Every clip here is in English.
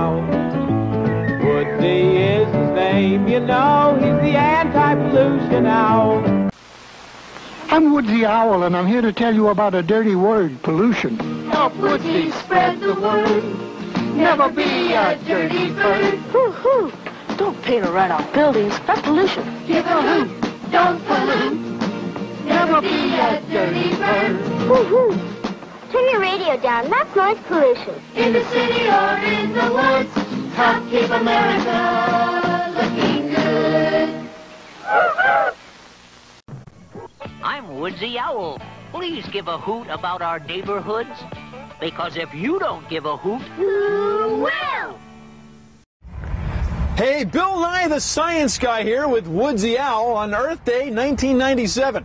out. Woodsy is his name, you know, he's the anti-pollution owl. I'm Woodsy Owl, and I'm here to tell you about a dirty word, pollution. Help Woodsy spread the word. Never be a dirty bird. Hoo hoo. Don't paint around our buildings. That's pollution. Give a hoot. Don't pollute. Never be a dirty bird. Hoo hoo. Turn radio down. That's noise pollution. In the city or in the woods, help keep America looking good. I'm Woodsy Owl. Please give a hoot about our neighborhoods. Because if you don't give a hoot, Who will? Hey, Bill Nye the Science Guy here with Woodsy Owl on Earth Day 1997.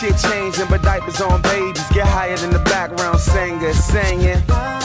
Shit changing, but diapers on babies get higher than the background singer singing.